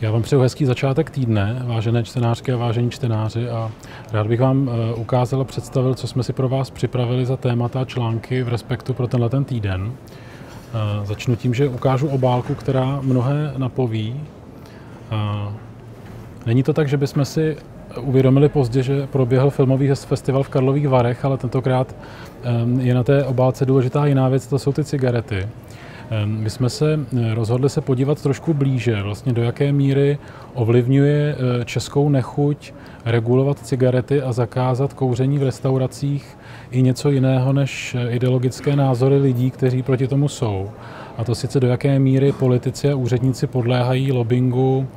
Já vám přeju hezký začátek týdne, vážené čtenářky a vážení čtenáři, a rád bych vám eh, ukázal a představil, co jsme si pro vás připravili za témata a články v respektu pro tenhle ten týden. Eh, začnu tím, že ukážu obálku, která mnohé napoví. Eh, není to tak, že bychom si uvědomili pozdě, že proběhl filmový festival v Karlových Varech, ale tentokrát je na té obálce důležitá jiná věc, to jsou ty cigarety. My jsme se eh, rozhodli se podívat trošku blíže, vlastně do jaké míry ovlivňuje eh, českou nechuť regulovat cigarety a zakázat kouření v restauracích i něco jiného než eh, ideologické názory lidí, kteří proti tomu jsou. A to sice do jaké míry politici a úředníci podléhají lobbingu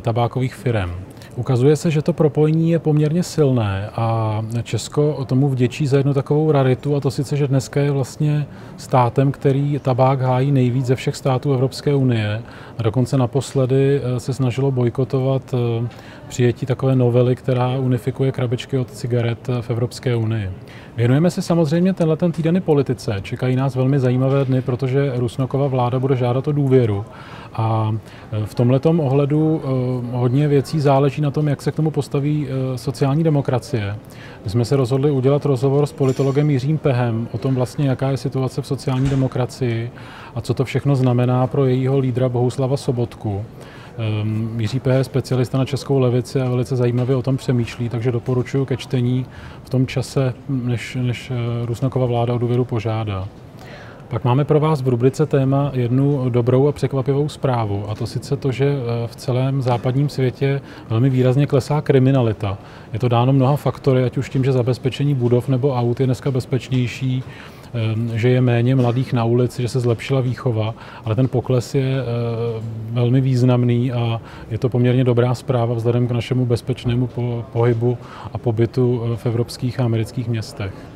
tabákových firm. Ukazuje se, že to propojení je poměrně silné a Česko o tomu vděčí za jednu takovou raritu a to sice, že dneska je vlastně státem, který tabák hájí nejvíc ze všech států Evropské unie a dokonce naposledy eh, se snažilo bojkotovat eh, přijetí takové novely, která unifikuje krabičky od cigaret eh, v Evropské unii. Věnujeme se samozřejmě tenhle ten týden i politice. Čekají nás velmi zajímavé dny, protože Rusnokova vláda bude žádat o důvěru. A v tomto ohledu hodně věcí záleží na tom, jak se k tomu postaví sociální demokracie. My jsme se rozhodli udělat rozhovor s politologem Jiřím Pehem o tom vlastně, jaká je situace v sociální demokracii a co to všechno znamená pro jejího lídra Bohuslava Sobotku. Ehm, Jiří P. je specialista na českou levici a velice zajímavě o tom přemýšlí, takže doporučuji ke čtení v tom čase, než, než eh, Rusnokova vláda o důvěru požádá. Pak máme pro vás v rubrice téma jednu dobrou a překvapivou zprávu, a to sice to, že eh, v celém západním světě velmi výrazně klesá kriminalita. Je to dáno mnoha faktory, ať už tím, že zabezpečení budov nebo aut je dneska bezpečnější, eh, že je méně mladých na ulici, že se zlepšila výchova, ale ten pokles je eh, velmi významný a je to poměrně dobrá zpráva vzhledem k našemu bezpečnému pohybu a pobytu v evropských a amerických městech.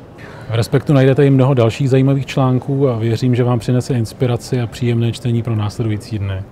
V Respektu najdete i mnoho dalších zajímavých článků a věřím, že vám přinese inspiraci a příjemné čtení pro následující dny.